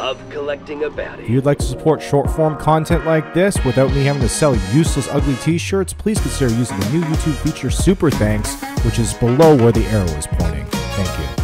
love collecting a bounty. If you'd like to support short form content like this without me having to sell useless, ugly t shirts, please consider using the new YouTube feature Super Thanks, which is below where the arrow is pointing. Thank you.